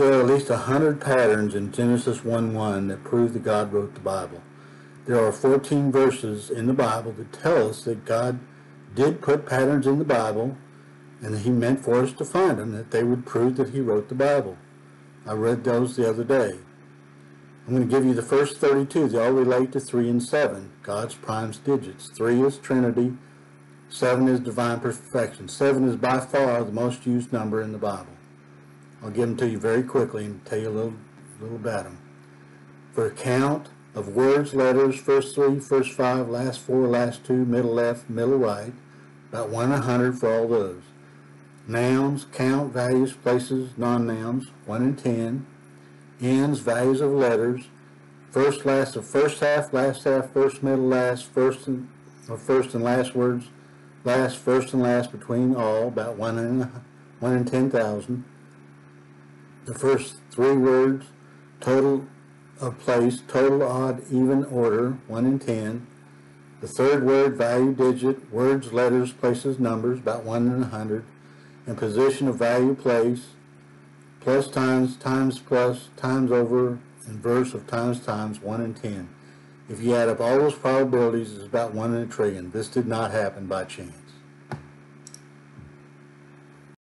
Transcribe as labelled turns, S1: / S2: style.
S1: There are at least a hundred patterns in Genesis 1-1 that prove that God wrote the Bible. There are 14 verses in the Bible that tell us that God did put patterns in the Bible and that he meant for us to find them, that they would prove that he wrote the Bible. I read those the other day. I'm going to give you the first 32. They all relate to 3 and 7, God's prime digits. 3 is Trinity, 7 is divine perfection. 7 is by far the most used number in the Bible. I'll give them to you very quickly and tell you a little, little about them. For count of words, letters, first three, first five, last four, last two, middle left, middle right, about 1 in a 100 for all those. Nouns, count, values, places, non-nouns, 1 in 10. Ends, values of letters. First, last of first half, last half, first, middle, last, first and, or first and last words, last, first and last between all, about 1 in, 1 in 10,000. The first three words, total of place, total odd, even order, 1 in 10. The third word, value digit, words, letters, places, numbers, about 1 in a 100. And position of value, place, plus times, times plus, times over, and verse of times times, 1 in 10. If you add up all those probabilities, it's about 1 in a trillion. This did not happen by chance.